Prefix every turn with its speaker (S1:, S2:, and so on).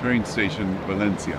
S1: train station Valencia.